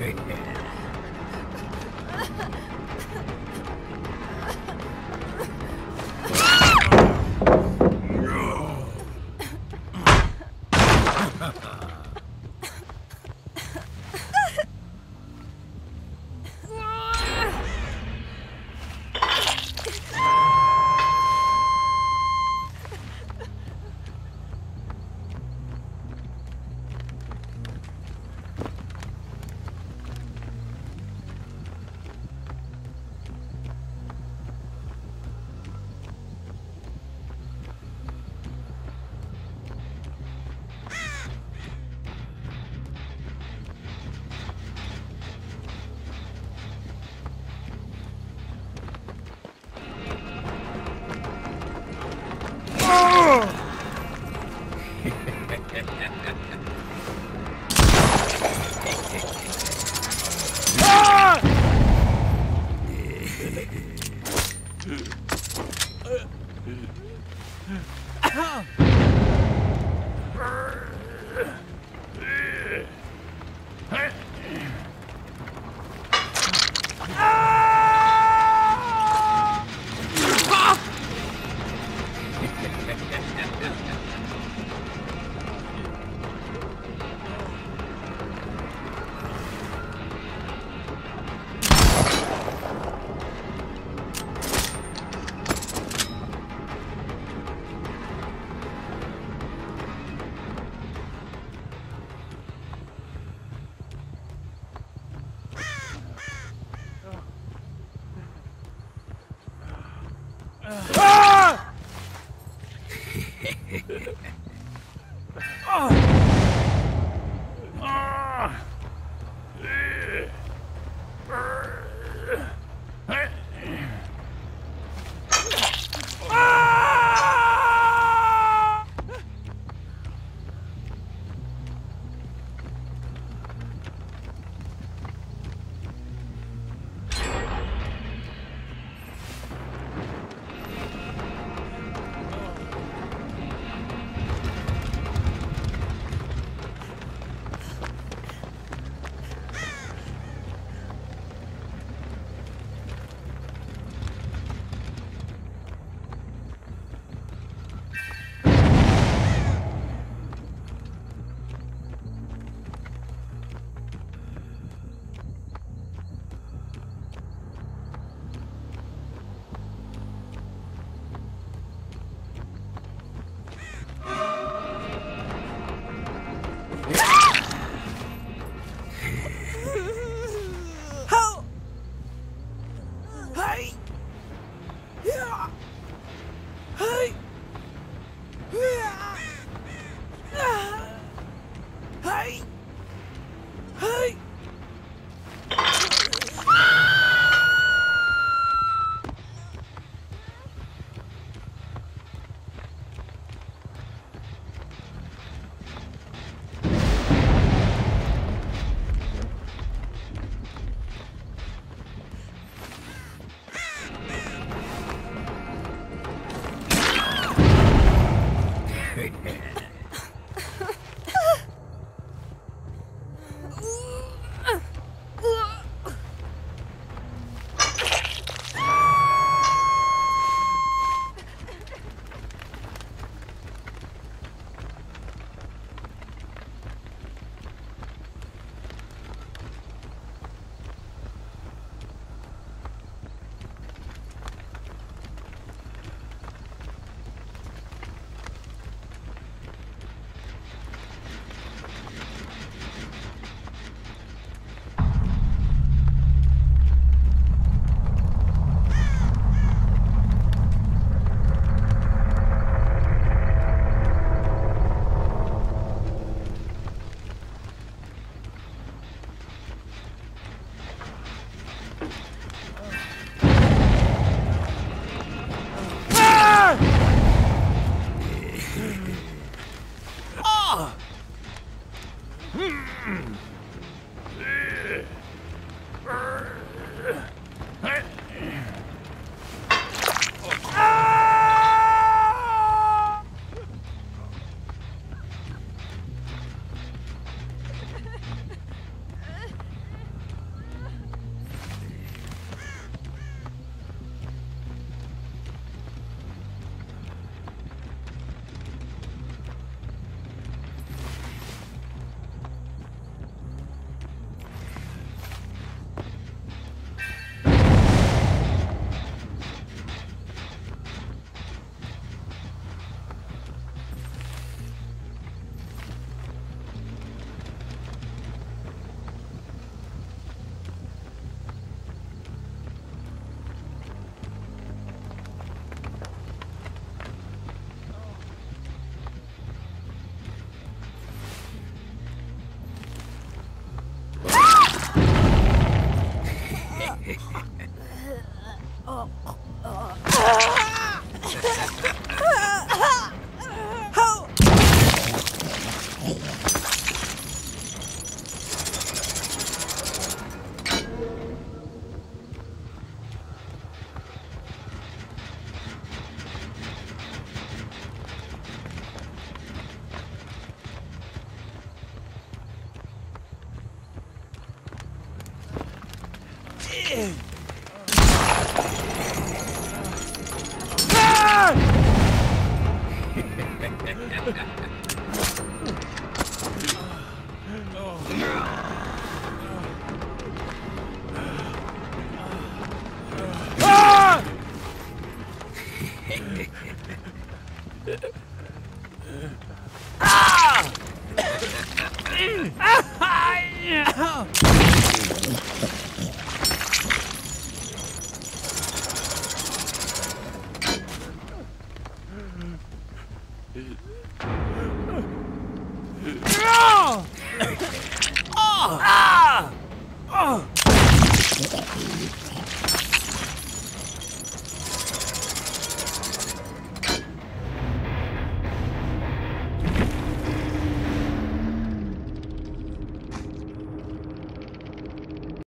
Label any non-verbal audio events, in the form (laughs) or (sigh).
Yeah. Ah! Ah! (laughs) みたいな。